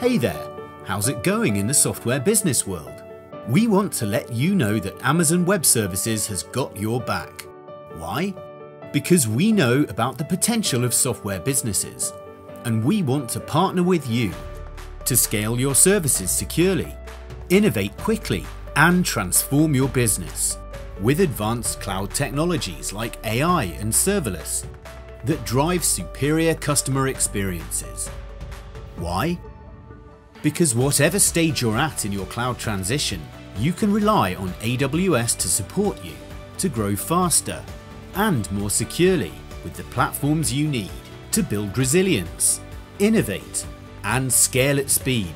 Hey there, how's it going in the software business world? We want to let you know that Amazon Web Services has got your back. Why? Because we know about the potential of software businesses, and we want to partner with you to scale your services securely, innovate quickly, and transform your business with advanced cloud technologies like AI and serverless that drive superior customer experiences. Why? Because whatever stage you're at in your cloud transition, you can rely on AWS to support you to grow faster and more securely with the platforms you need to build resilience, innovate, and scale at speed.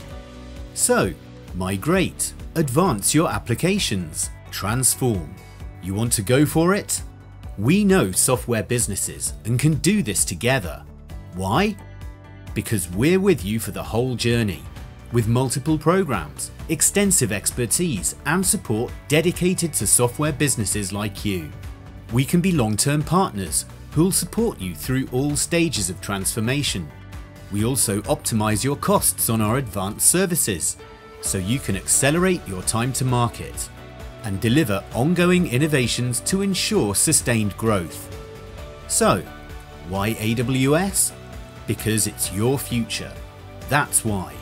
So, migrate, advance your applications, transform. You want to go for it? We know software businesses and can do this together. Why? Because we're with you for the whole journey with multiple programs, extensive expertise, and support dedicated to software businesses like you. We can be long term partners who'll support you through all stages of transformation. We also optimize your costs on our advanced services so you can accelerate your time to market and deliver ongoing innovations to ensure sustained growth. So, why AWS? Because it's your future. That's why.